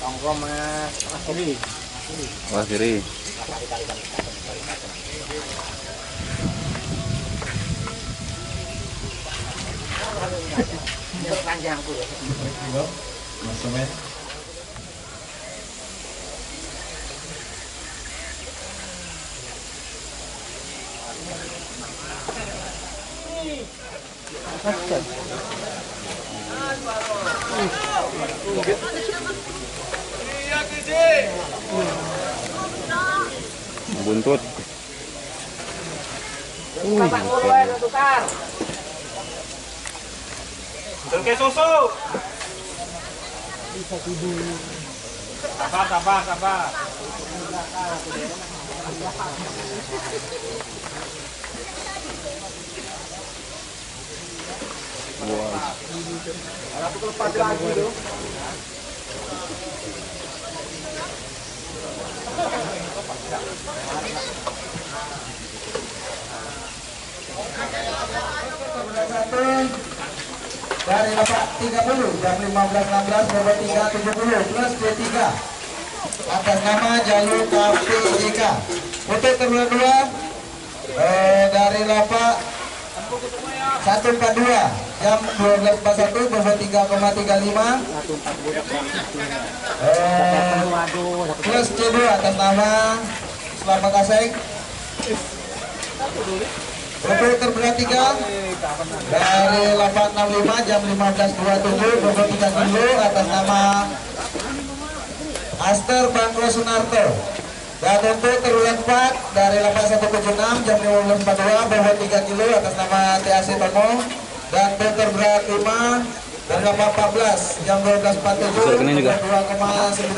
Tongkrong mas, mas kiri. Wah kiri. Panjangku ya. Buntut. Bapak Urwan tukar. Oke susu. Sabar, sabar, sabar. Dari Bapak 30 jam 15.16 Bapak 370 plus D3 atas nama Jalur KPJK untuk terbulan dua eh, dari Bapak 142 jam 12.41 Bapak 3,35 eh, plus C2 atas nama Selamat Kaseng untuk terberat 3 dari 865 jam 15.27 Bogor 3 kilo atas nama Aster Bangko Sunarto. Dan untuk terulang 4 dari 8176 jam 15.42 Bogor 3 kilo atas nama TAC Tomo dan untuk terberat 5 dari 814 jam 12.47 Ini juga. 2,95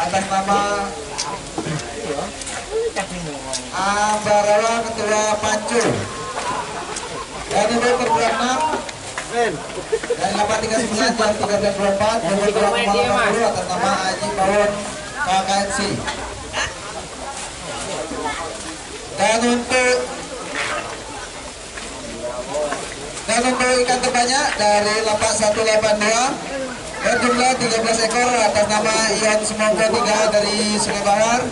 atas nama Ambarawa Ketua Pancu dan untuk terberat 6 dari 839 jam 1324 Bogor 2,80 atas nama Haji Bawon KKNC dan untuk dan untuk ikan terbanyak dari lapak 182 berjumlah 13 ekor atas nama Ian Semoga 3 dari Sungai Bahar.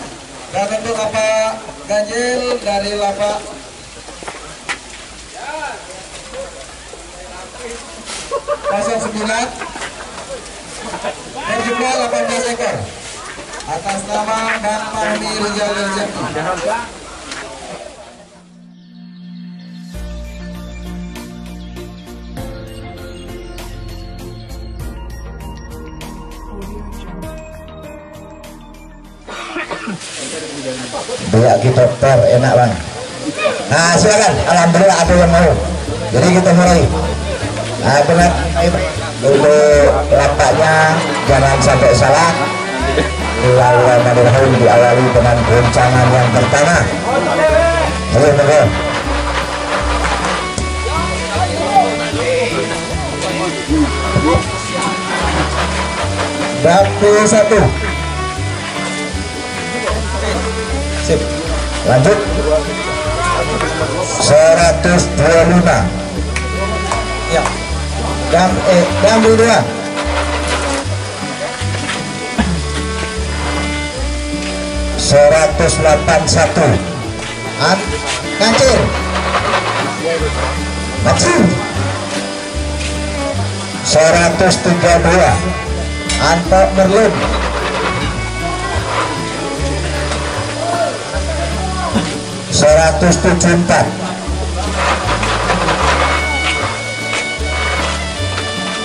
Dan untuk lapak ganjil dari lapak. Pasal 9 berjumlah 18 ekor atas nama Bang Mahmi Rizal. Biak kita dokter enak bang. Nah silakan, alhamdulillah ada yang mau. Jadi kita mulai. Nah benar dulu lapaknya jangan sampai salah. Bismillahirrahmanirrahim diawali dengan goncangan yang pertama. Ayo monggo. Dapur satu. lanjut. 125 ya. Dan eh dan dua seratus delapan satu. An kancil kancil seratus tiga dua. Antok merlun 174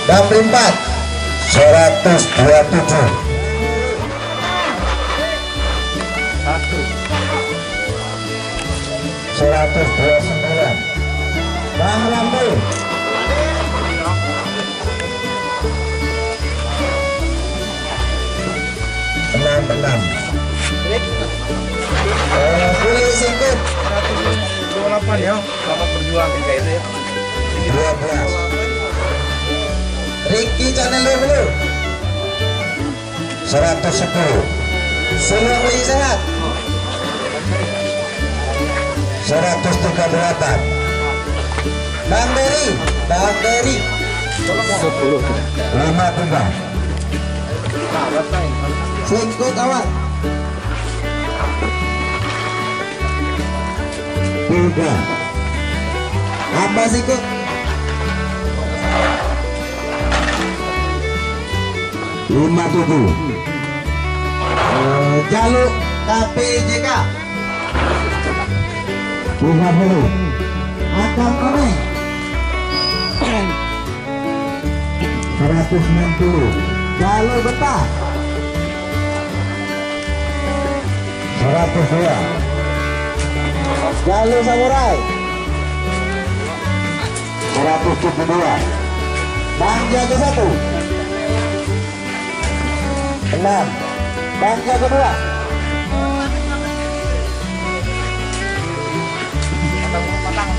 64 127 129 Bang sembilan, enam enam. Boleh singkut. 28 ya. Selamat berjuang. Kayak itu ya. 12 Ricky channel dulu 110 Semua sehat. 138 Bang Dery Bang Dery Sepuluh. lima tiga singkut awak tiga apa singkut lima tujuh Eh, jaluk KPJK lima puluh akan kone 160 jalur betah. 102 jalur samurai. 172 bang jago satu. 6 bang jago dua.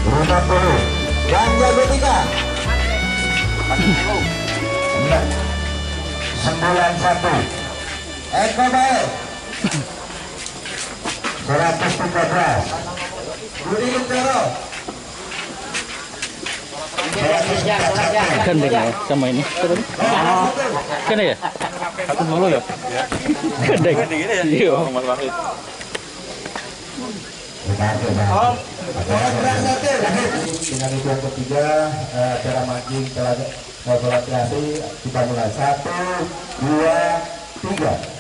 Lima puluh bang jago tiga. Sembilan satu. Eko tiga belas Budi Kan ya sama ini. Kan ya? Satu dulu ya. Kan. Iya. Wahid. dengan itu yang ketiga eh, acara mancing telah ngobrol kreasi kita mulai satu dua tiga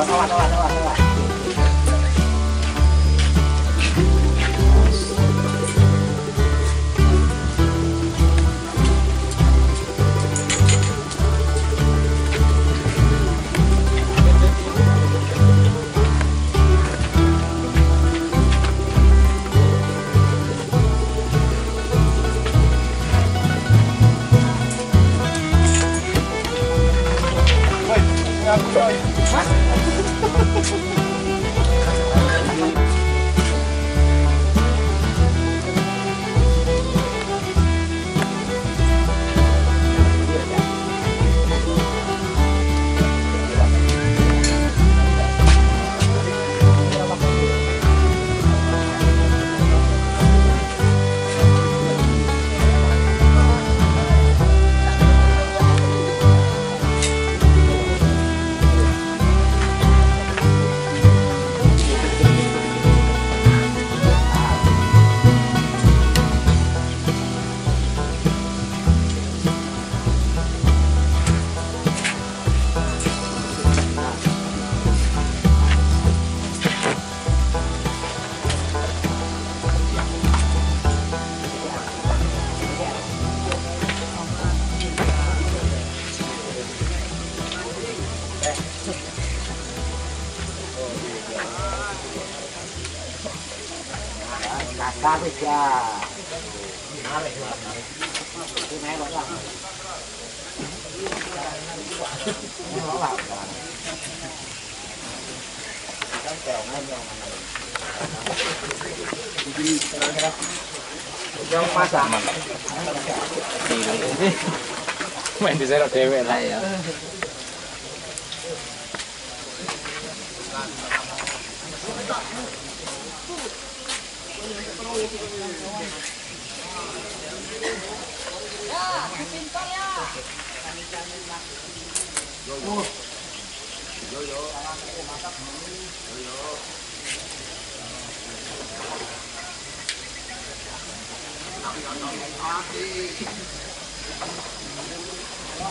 Habis Main di sana dewe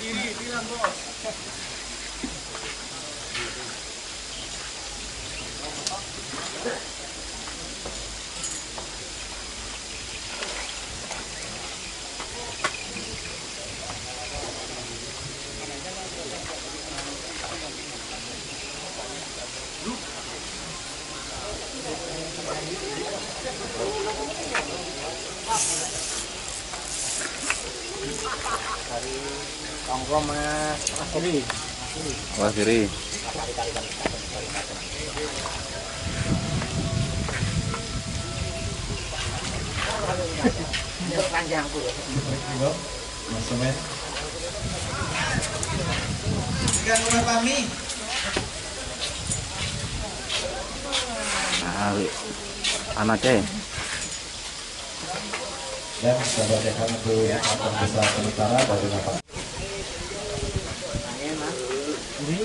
Tiri, bilang bos. Mas. Wah kiri. Panjangku. Rumah kami. Nah, anaknya. dan sebagai untuk yang besar sementara dari Bapak Ini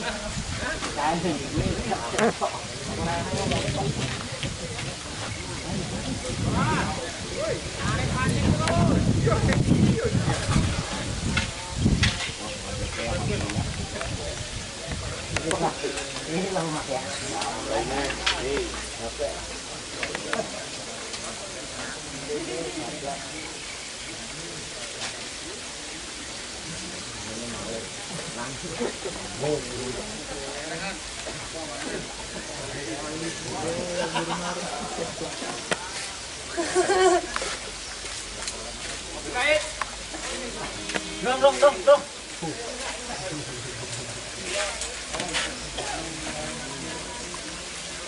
lah mak ya. Dong dong dong dong.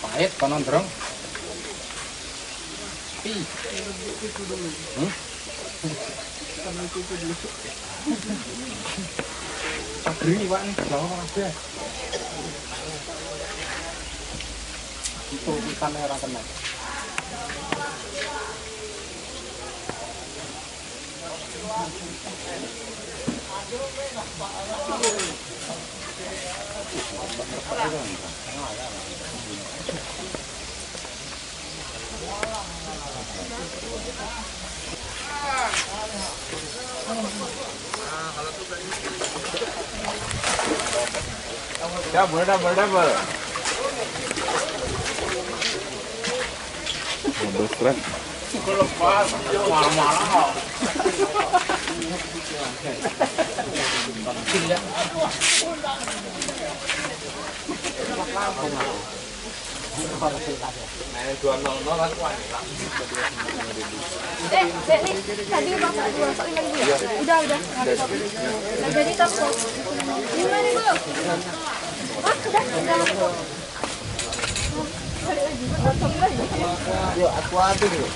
Pahit konon drong. Pi. Hmm? Ini pak nih, bawa apa Itu kena. क्या बड़ा बड़ा पर दूसरा Masakin lagi ya? Udah, udah. Jadi toko. Gimana nih, Bu? Hah, udah, udah. Cari lagi, cari lagi. Yuk, aku yuk.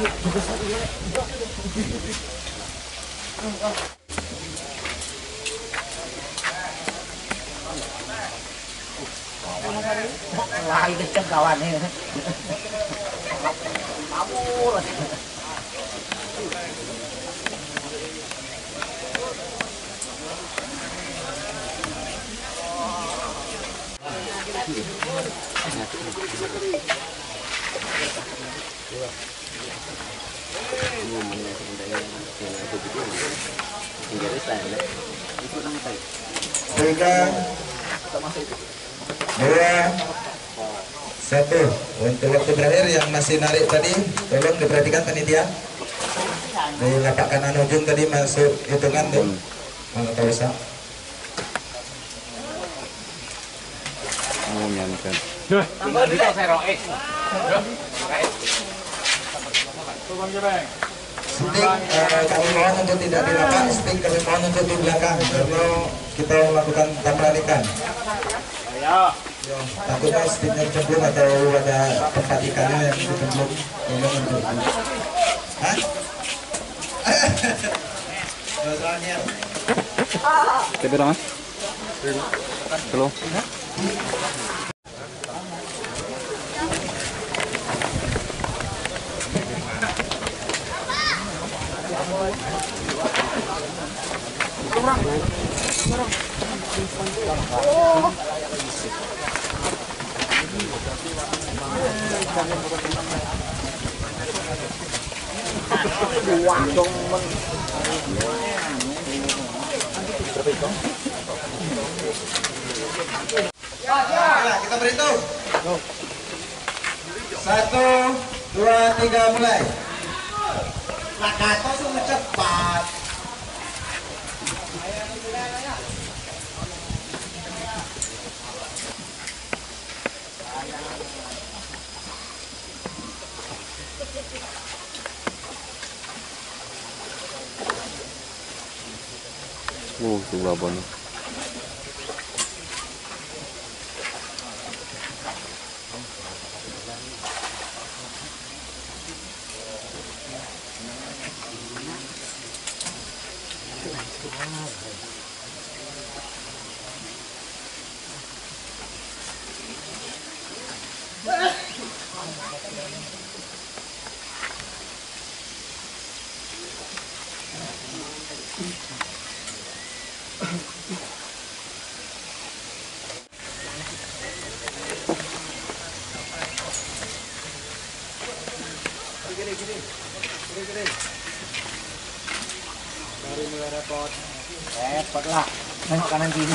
Wah, ini kawan ini. Mabur. Thank you. Dua satu untuk waktu berakhir yang masih narik tadi tolong diperhatikan panitia di lapak kanan ujung tadi masuk hitungan tuh mana tahu Stick eh, mohon untuk tidak di lapak, stick mohon untuk di belakang karena kita melakukan tamralikan. Yo, takutnya sticknya cemplung atau ada tempat ikannya yang dicemplung tolong untuk Hah? Kita berapa? Belum. Kita berhitung. Satu, dua, tiga, mulai. Nah, kata клоун с лабами sudah cepat. Oh, itu berapa nih? Repot lah. Nengok kanan kiri.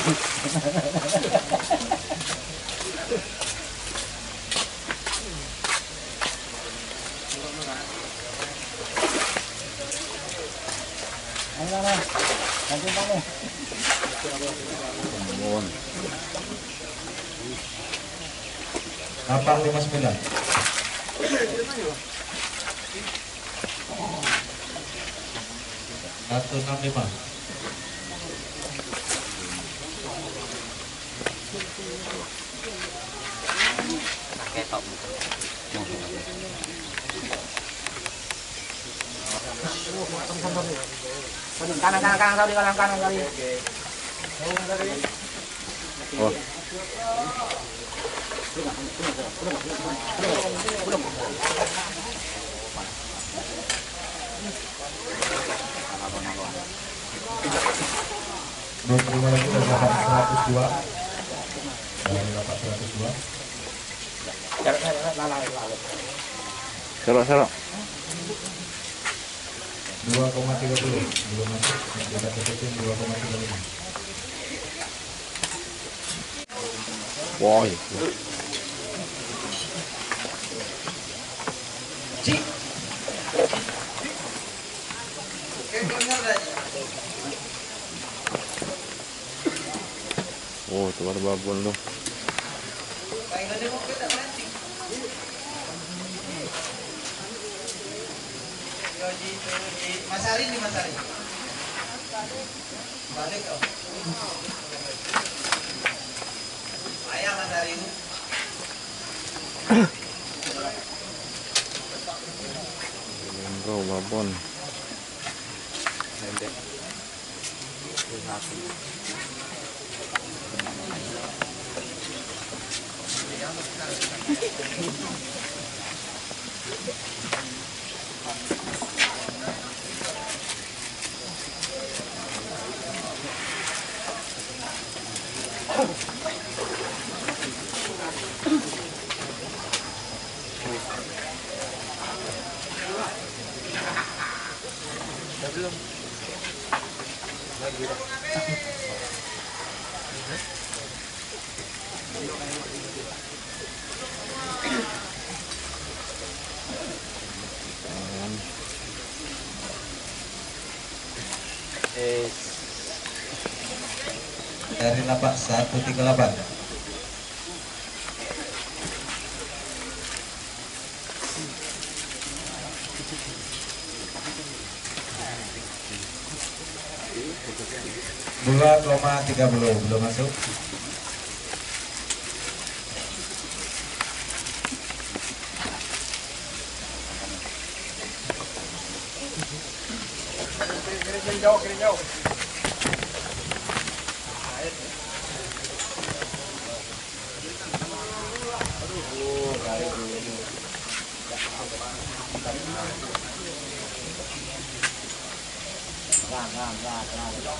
Ayo mana? cá cơm năm đêm mà cái tổng không không không con đừng can can can ờ. sao đi con làm can sao đi 25 lagi dari lapak 102 dari lapak 102 serok serok 2,30 belum masuk kita tutupin puluh woi Cik. Eh, benar aja. Oh, ada babon tuh. Mas Ari di Mas Ari. Balik kau. Ayah Mas Ari. Bro, babon. すみません。kegelapan. Dua koma tiga puluh belum masuk. Kering jauh, kering jauh. ว่างว่างว่างว่างก็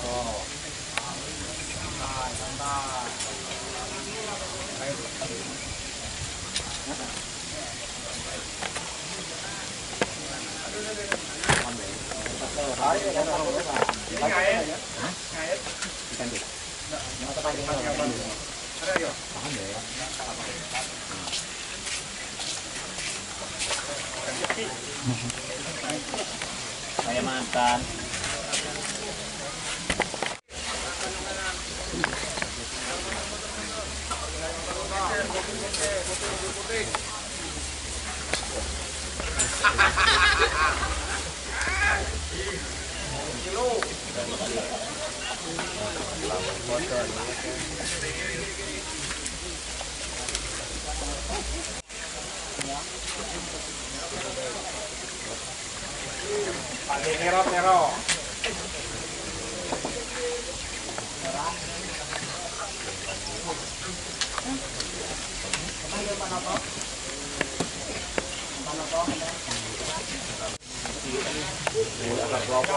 ทำได้ทำได้ไปไปไป Saya mantan. hahaha. Nero, nero. Ini ada berapa?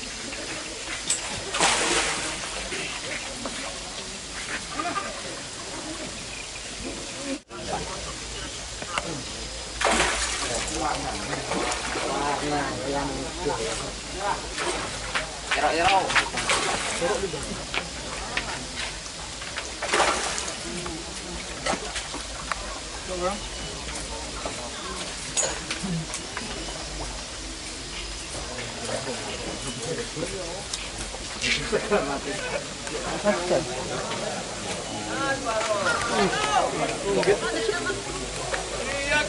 Cái đó, cái đó. Được không?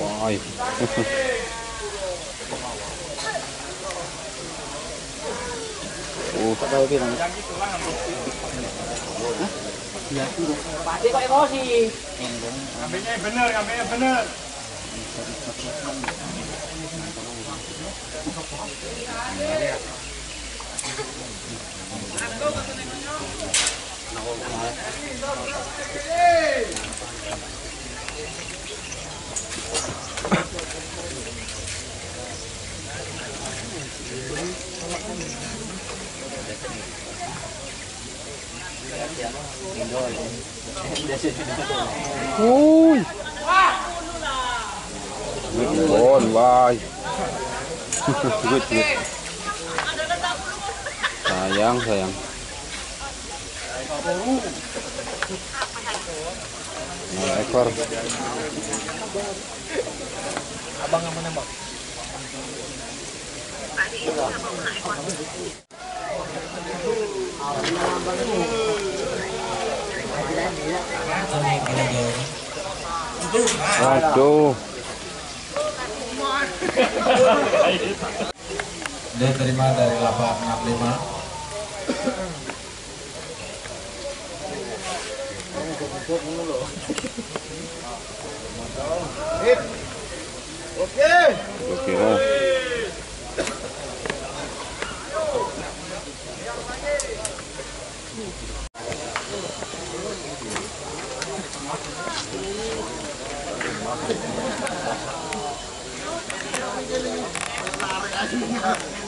wah. Oh, tak tahu bilang. Pasti kok emosi. Ngambilnya bener, ngambilnya bener. Ui. Good boy. Good, good. Sayang, sayang. Nah, ekor. Waduh. Dia terima dari lapak 65 Oke, oh.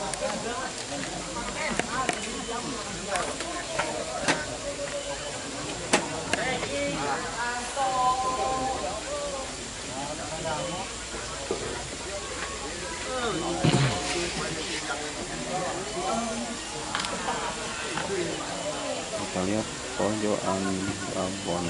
Lihat pojokan Babon.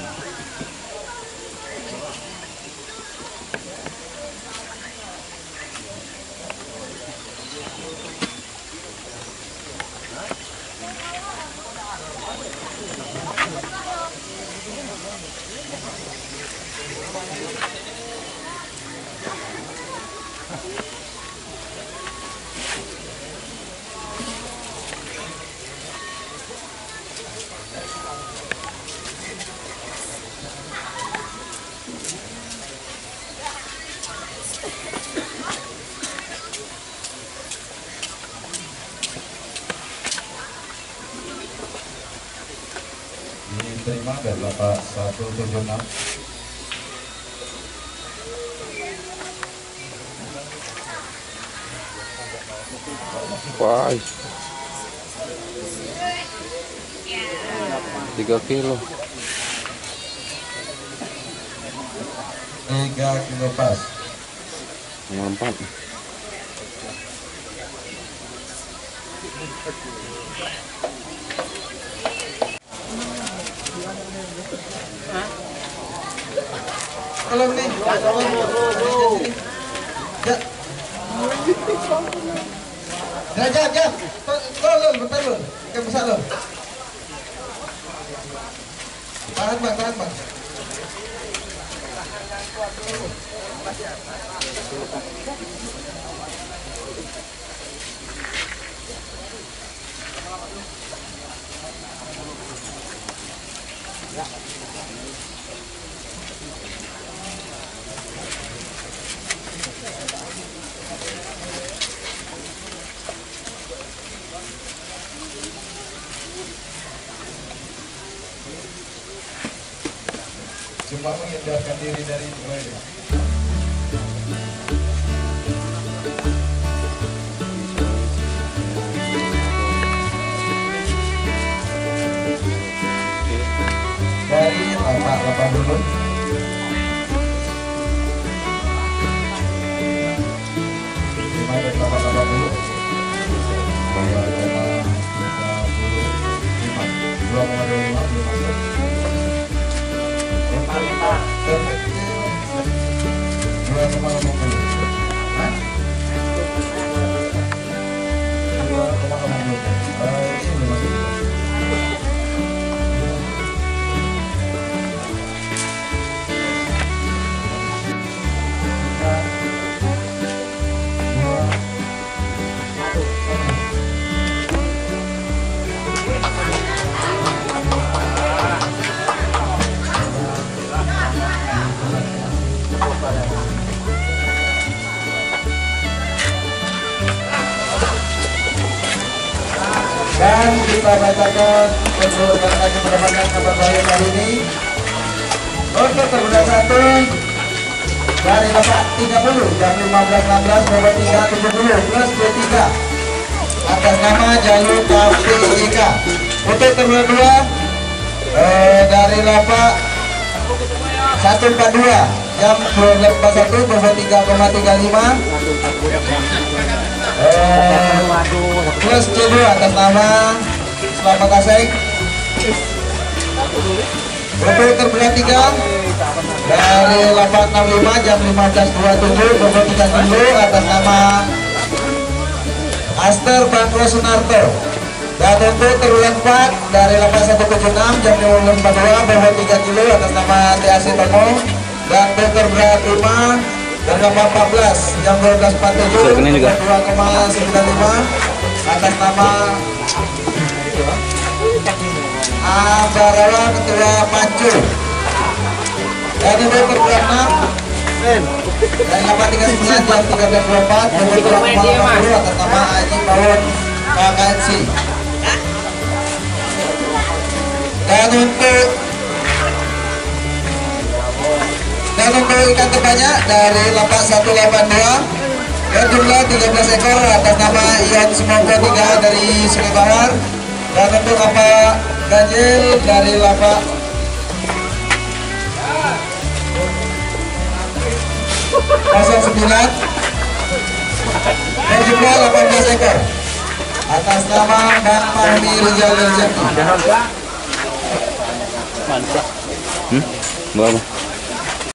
Diterima dari lapak 176 Wah. Tiga kilo. 3 kilo pas Empat. Tolong nih, tolong Ya. Ya, ya, ya. Tolong, bentar lu. Ikan besar lu. Tahan bang, tahan bang. Cuma menghindarkan diri dari itu. Bapak dulu. Terima kasih puluh lima. dua dua satu dari Bapak 30 jam 15.16 Bapak 370 plus 23 atas nama Jalur KPIK untuk terbuka dua eh, dari Bapak 142 jam 12.41 Bapak 3,35 Eh, plus C2 atas nama Selamat Kasek Untuk terbelah 3 dari 865 jam 15.27 Bogor 30 atas nama Aster Bangkro Sunarto. Dan untuk terbelah 4 dari 8176 jam 15.42 Bogor 3 kilo atas nama TAC Tomo. Dan Dokter Berat 5 dan nomor 14 jam 12.47 Ini juga. 2,95 atas nama Ambarawa Ketua Mancu dan ini berbulan 6 dan nomor 39 jam 13.24 Ketua 2,80 atas nama Haji Bawon KKNC dan untuk dan untuk ikan terbanyak dari lapak 182 yang jumlah 13 ekor atas nama Ian Semoga 3 dari Sungai dan untuk lapak ganjil dari lapak Pasal 9 yang jumlah 18 ekor atas nama Bang Fahmi Rizal Rezeki Hmm? Berapa?